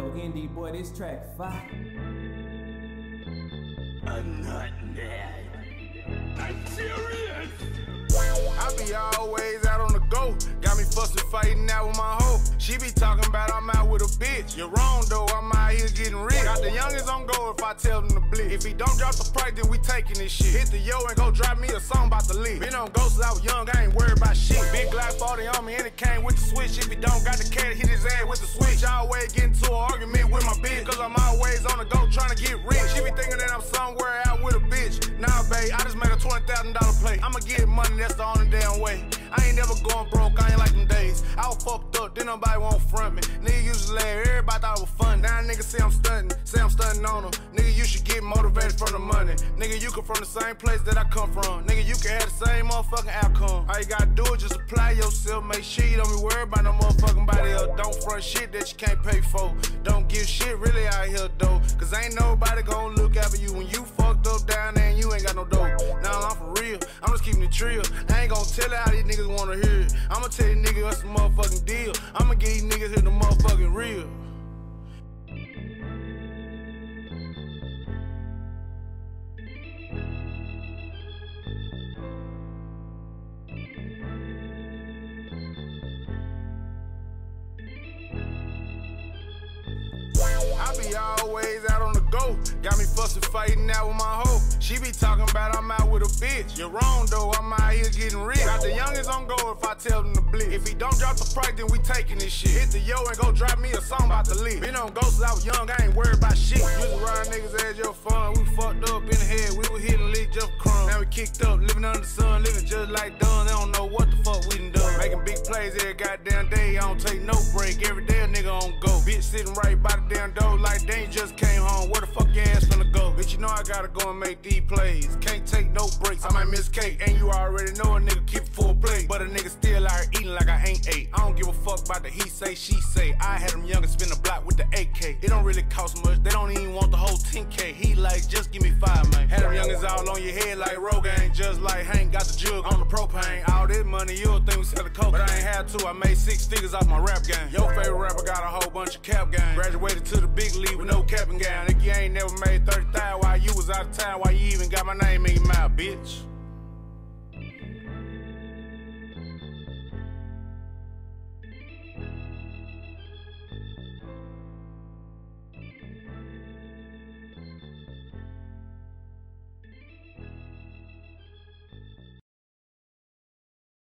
indie boy, this track fire. I'm not mad. I'm serious. I be always out on the go. Got me fussing, fighting out with my hoe. She be talking about I'm out with a bitch. You're wrong though, I'm out here getting rich. Got the youngest on go if I tell them to blitz. If he don't drop the price, then we taking this shit. Hit the yo and go drop me a song about the lead. Been on ghosts I was young, I ain't worried about shit. Big Glock 40 on me and it came with the switch. If he don't got the cat, hit his ass with the switch. I Always get into an argument with my bitch, cause I'm always on the go trying to get rich. She be thinking that I'm somewhere out with a bitch. Nah, babe, I just made a $20,000 play. I'ma get money, that's the nobody won't front me. Nigga used to laugh, everybody thought it was fun. Now niggas say I'm stunting, say I'm stunting on them. Nigga, you should get motivated from the money. Nigga, you come from the same place that I come from. Nigga, you can have the same motherfucking outcome. All you gotta do is just apply yourself, make sure you don't be worried about no motherfucking body else. Don't front shit that you can't pay for. Don't give shit really out here though. Cause ain't nobody gonna look after you when you fucked up down there and you ain't got no dough. I'm real, just keeping it trill. I ain't gonna tell it how these niggas wanna hear it. I'ma tell you niggas that's the motherfucking deal. I'ma get these niggas here the motherfucking real. I be always out on the go. Got me fussing, fighting out with my hoe. Bitch. You're wrong though, I'm out here getting rich. Got the youngest on go if I tell them to blitz. If he don't drop the price, then we taking this shit. Hit the yo and go drop me a song about the lead. Been on ghosts, I was young, I ain't worried about shit. Used to ride niggas as your fun. We fucked up in the head, we was hitting lick just for crumbs. Now we kicked up, living under the sun, living just like done. They don't know what the fuck we done done. Making big plays every goddamn day, I don't take no break. Every day a nigga on go. Bitch sitting right by the damn door like they just came home. You know I gotta go and make these plays. Can't take no breaks, I might miss cake. And you already know a nigga keep full plate. But a nigga still out eating like I ain't ate. I don't give a fuck about the he say, she say. I had them youngers spin the block with the AK. It don't really cost much, they don't even want the whole 10K. He like, just give me five, man. Had them youngers all on your head like Rogaine. Just like Hank got the jug on the propane. All this money, you'll think we sell the coke. But I ain't had to, I made six figures off my rap game. Your favorite rapper got a whole bunch of cap game. Graduated to the big league with no cap and gown. If you why you even got my name in your mouth, bitch?